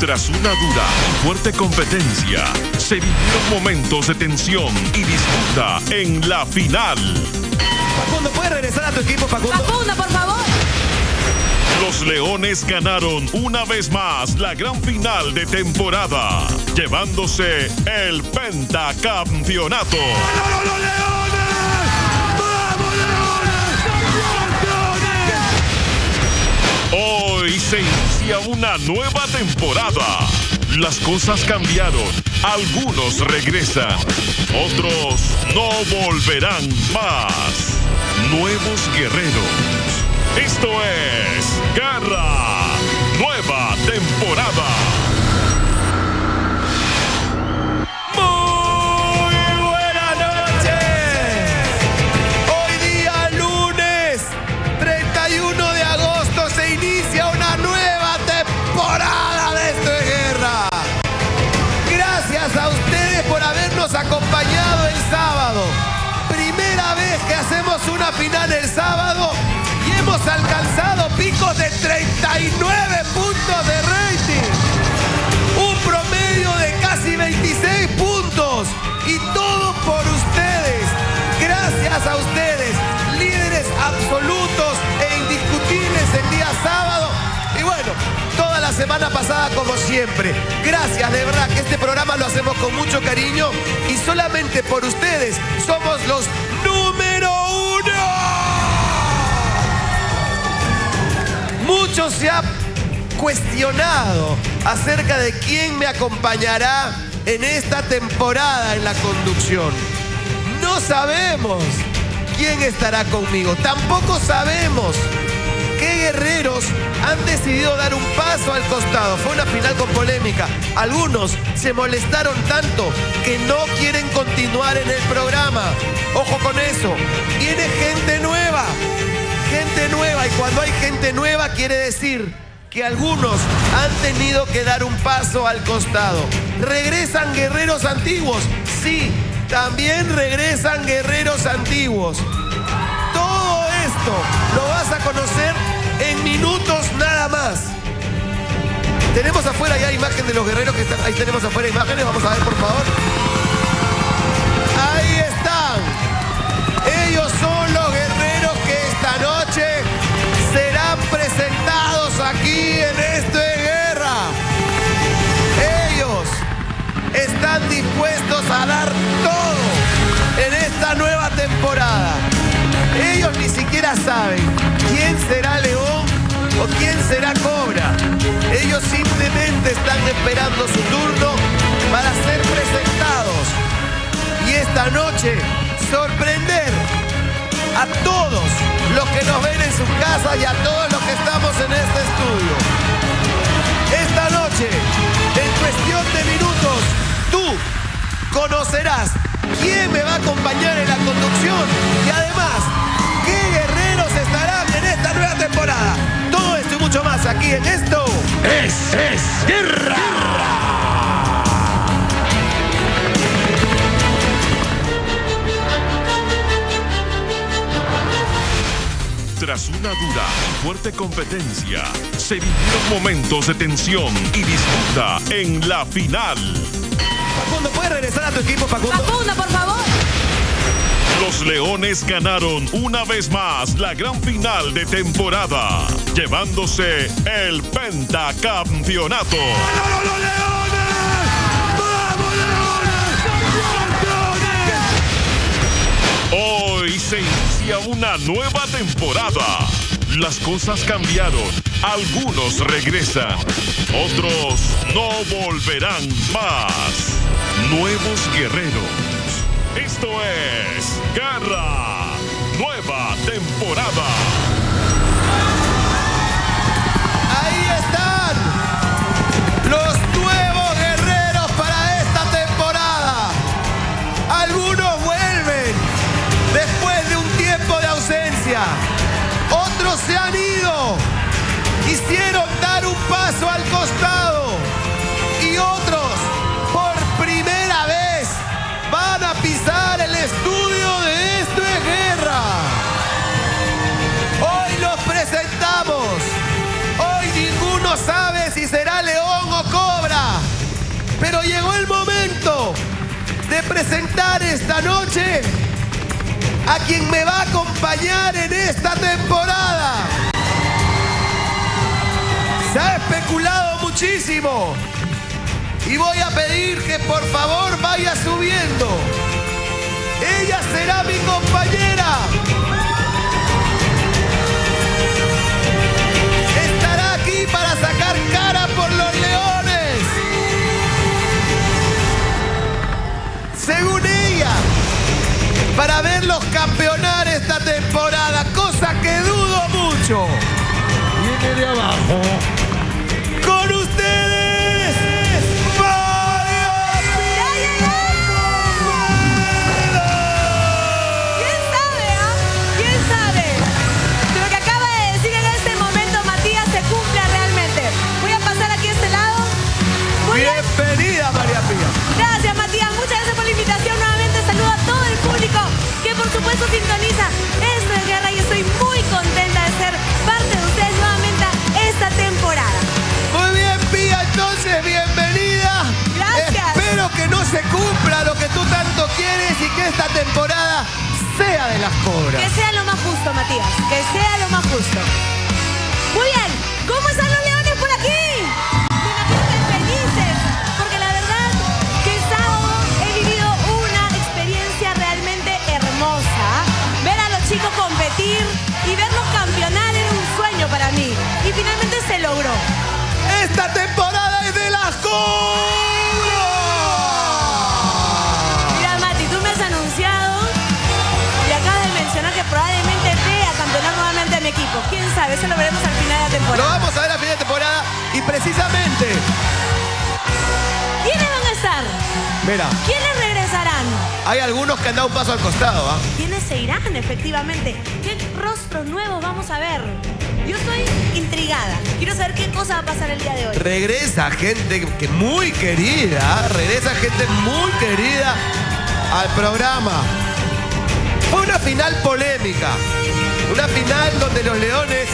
Tras una dura y fuerte competencia, se vivieron momentos de tensión y disputa en la final. Facundo, ¿puedes regresar a tu equipo, Facundo? Facundo, por favor. Los Leones ganaron una vez más la gran final de temporada, llevándose el pentacampeonato. ¡Vamos, los Leones! ¡Vamos, Leones! Hoy se inicia una nueva temporada. Las cosas cambiaron. Algunos regresan. Otros no volverán más. Nuevos guerreros. Esto es Garra. Nueva temporada. 39 puntos de rating. Un promedio de casi 26 puntos. Y todo por ustedes, gracias a ustedes, líderes absolutos e indiscutibles el día sábado. Y bueno, toda la semana pasada como siempre. Gracias, de verdad que este programa lo hacemos con mucho cariño. Y solamente por ustedes somos los Mucho se ha cuestionado acerca de quién me acompañará en esta temporada en la conducción. No sabemos quién estará conmigo. Tampoco sabemos qué guerreros han decidido dar un paso al costado. Fue una final con polémica. Algunos se molestaron tanto que no quieren continuar en el programa. Ojo con eso. Viene gente nueva. Gente nueva. Y cuando hay gente nueva quiere decir que algunos han tenido que dar un paso al costado. ¿Regresan guerreros antiguos? Sí, también regresan guerreros antiguos. Todo esto lo vas a conocer en minutos nada más. Tenemos afuera ya imagen de los guerreros que están. Ahí tenemos afuera imágenes, vamos a ver por favor. Ahí están. Serán presentados aquí en Esto de Guerra. Ellos están dispuestos a dar todo en esta nueva temporada. Ellos ni siquiera saben quién será León o quién será Cobra. Ellos simplemente están esperando su turno para ser presentados. Y esta noche sorprender a todos los que nos ven en sus casas y a todos los que estamos en este estudio. Esta noche, en cuestión de minutos, tú conocerás quién me va a acompañar en la conducción y además qué guerreros estarán en esta nueva temporada. Todo esto y mucho más aquí en esto. Es, es Guerra. Tras una dura y fuerte competencia, se vivieron momentos de tensión y disputa en la final. Facundo, ¿puedes regresar a tu equipo, Facundo? Facundo, por favor. Los Leones ganaron una vez más la gran final de temporada, llevándose el pentacampeonato. ¡Vamos, los Leones! ¡Vamos, Leones! Hoy se inicia una nueva temporada. Las cosas cambiaron. Algunos regresan. Otros no volverán más. Nuevos guerreros. Esto es Garra. Nueva temporada. otros se han ido, quisieron dar un paso al costado y otros por primera vez van a pisar el estudio de esto es guerra. Hoy los presentamos, hoy ninguno sabe si será león o cobra, pero llegó el momento de presentar esta noche a quien me va a acompañar en esta temporada. Se ha especulado muchísimo y voy a pedir que por favor vaya subiendo. Ella será mi compañera. Estará aquí para sacar cara por los leones. Según ella, verlos campeonar esta temporada, cosa que dudo mucho. Viene de abajo. Sabe? Eso lo veremos al final de la Lo temporada. vamos a ver a fin de temporada y precisamente, ¿Quiénes van a estar? mira, ¿Quiénes regresarán? hay algunos que han dado un paso al costado, ¿ah? ¿Quiénes se irán efectivamente? ¿Qué rostros nuevos vamos a ver? Yo estoy intrigada. Quiero saber qué cosa va a pasar el día de hoy. Regresa gente que muy querida, regresa gente muy querida al programa. Fue una final polémica, una final donde los leones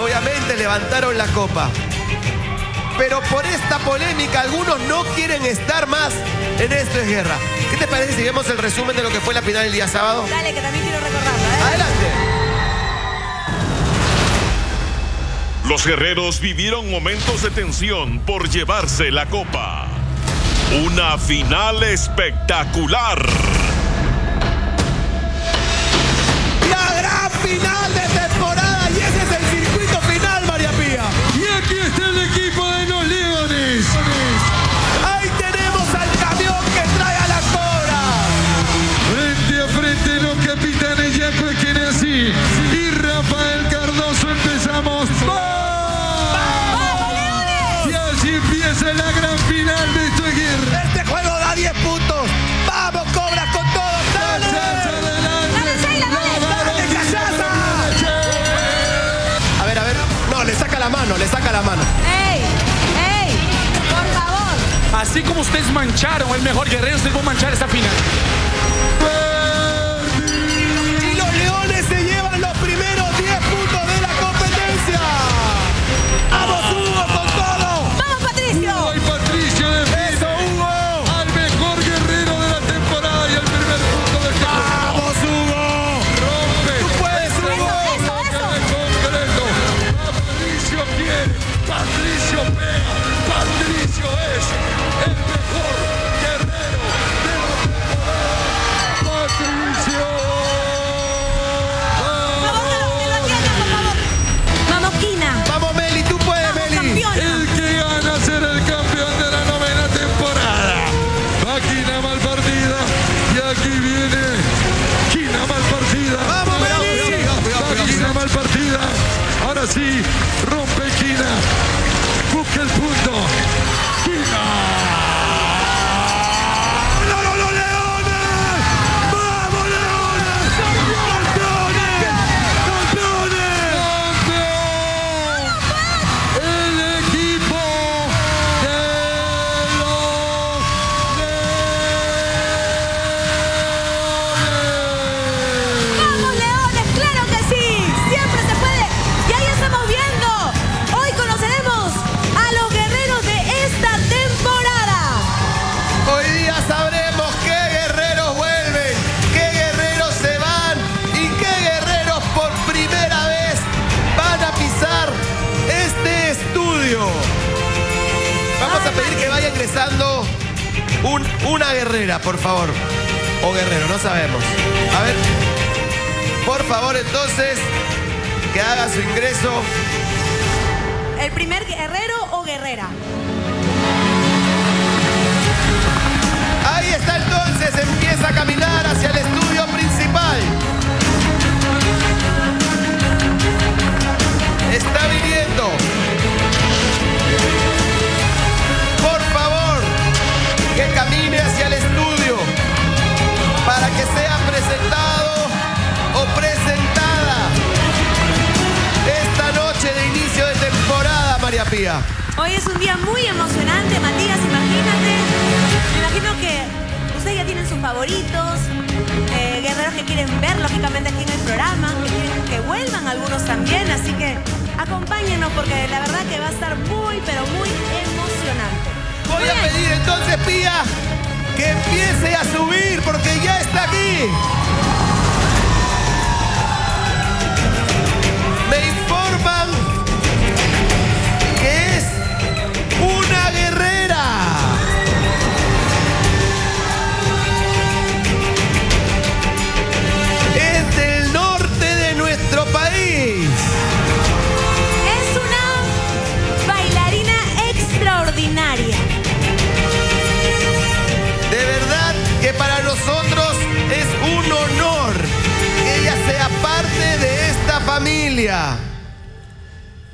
obviamente levantaron la copa. Pero por esta polémica algunos no quieren estar más en Esto es Guerra. ¿Qué te parece si vemos el resumen de lo que fue la final el día sábado? Dale, que también quiero recordarlo. ¿eh? Adelante. Los guerreros vivieron momentos de tensión por llevarse la copa. Una final espectacular. La mano, le saca la mano. ¡Ey! ¡Ey! Por favor. Así como ustedes mancharon el mejor guerrero, ustedes van a manchar esta final. Favor. O guerrero, no sabemos. A ver, por favor, entonces, que haga su ingreso. ¿El primer guerrero o guerrera? Ahí está entonces, empieza a caminar hacia el estudio principal. Está viniendo. Es un día muy emocionante, Matías, imagínate. Me imagino que ustedes ya tienen sus favoritos, eh, guerreros que quieren ver lógicamente aquí en el programa, que quieren que vuelvan algunos también, así que acompáñenos porque la verdad que va a estar muy, pero muy emocionante. Voy a pedir entonces,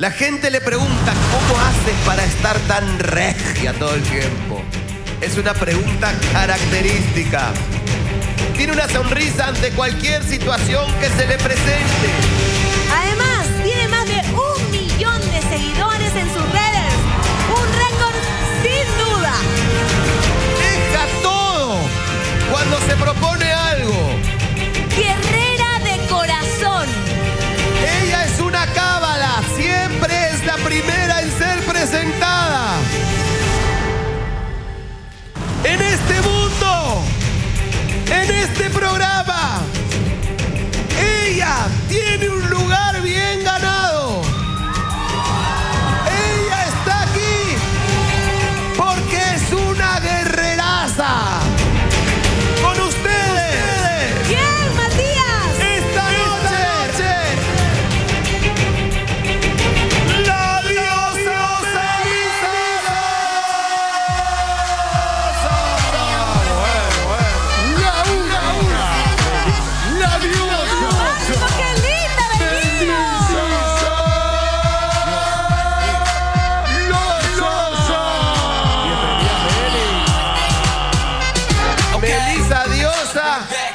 La gente le pregunta, ¿cómo haces para estar tan regia todo el tiempo? Es una pregunta característica. Tiene una sonrisa ante cualquier situación que se le presente.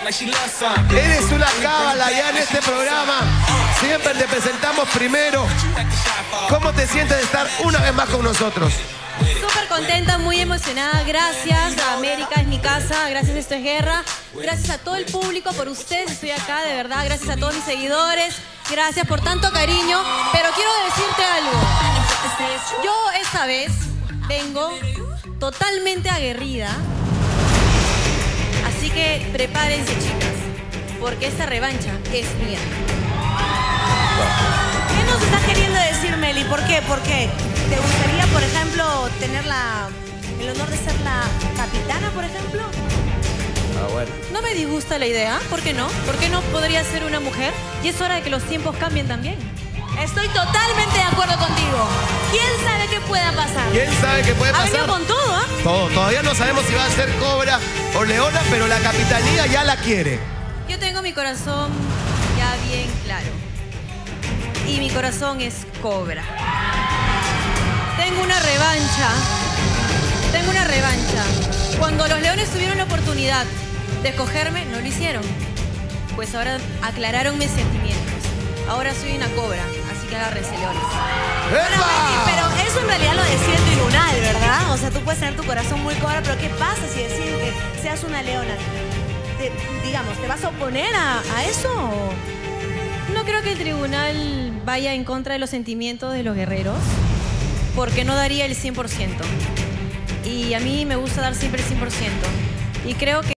Eres una cábala ya en este programa. Siempre te presentamos primero. ¿Cómo te sientes de estar una vez más con nosotros? Súper contenta, muy emocionada. Gracias a América, es mi casa. Gracias, esto es guerra. Gracias a todo el público, por ustedes estoy acá, de verdad. Gracias a todos mis seguidores. Gracias por tanto cariño. Pero quiero decirte algo. Yo esta vez vengo totalmente aguerrida. Que prepárense, chicas. Porque esta revancha es mía. ¿Qué nos estás queriendo decir, Meli? ¿Por qué? ¿Por qué? ¿Te gustaría, por ejemplo, tener la, el honor de ser la capitana, por ejemplo? Ah, bueno. No me disgusta la idea. ¿Por qué no? ¿Por qué no podría ser una mujer? Y es hora de que los tiempos cambien también. Estoy totalmente de acuerdo contigo. ¿Quién sabe qué pueda pasar? ¿Quién sabe qué puede Ha venido pasar? con todo, ¿ah? Todo. Todavía no sabemos si va a ser Cobra o Leona, pero la capitanía ya la quiere. Yo tengo mi corazón ya bien claro. Y mi corazón es cobra. Tengo una revancha. Tengo una revancha. Cuando los leones tuvieron la oportunidad de escogerme, no lo hicieron. Pues ahora aclararon mis sentimientos. Ahora soy una cobra, así que Meli, ¡Epa! pero eso en realidad lo decide el tribunal, ¿verdad? O sea, tú puedes tener tu corazón muy cobra, pero ¿qué pasa si deciden que seas una leona? Te- digamos, ¿te vas a oponer a, a eso? No creo que el tribunal vaya en contra de los sentimientos de los guerreros, porque no daría el 100%. Y a mí me gusta dar siempre el 100%. Y creo que